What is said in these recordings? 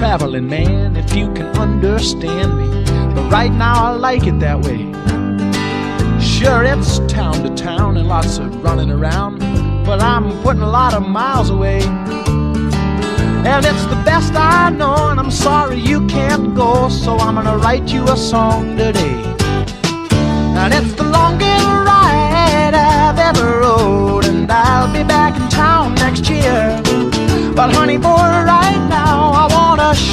darling man, if you can understand me. But right now I like it that way. Sure, it's town to town and lots of running around, but I'm putting a lot of miles away. And it's the best I know, and I'm sorry you can't go, so I'm gonna write you a song today. And it's the longest ride I've ever rode, and I'll be back in town next year. But honey boy,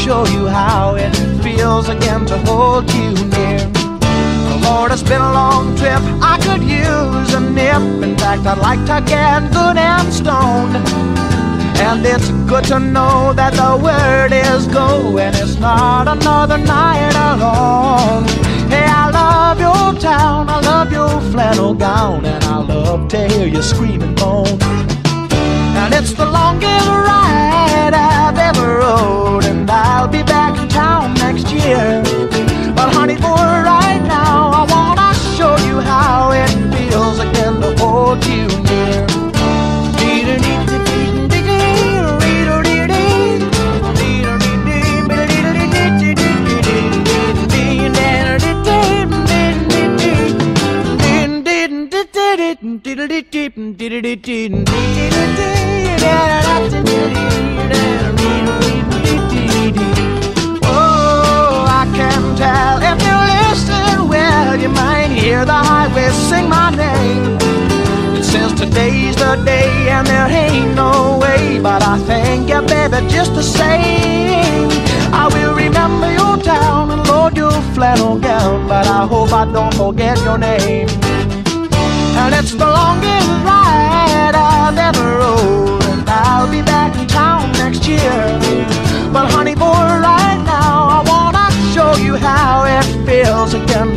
show you how it feels again to hold you near. Lord, it's been a long trip. I could use a nip. In fact, I'd like to get good and stoned. And it's good to know that the word is go, and it's not another night alone. Hey, I love your town, I love your flannel gown, and I love to hear you scream and moan. And it's the longest ride Oh, I can tell if you listen well, you might hear the highway sing my name. And since today's the day, and there ain't no way, but I thank you, baby, just the same. I will remember your town and load your flannel gown, but I hope I don't forget your name. Well, it's the longest ride I've ever rode, and I'll be back in town next year. But honey, boy, right now I wanna show you how it feels again.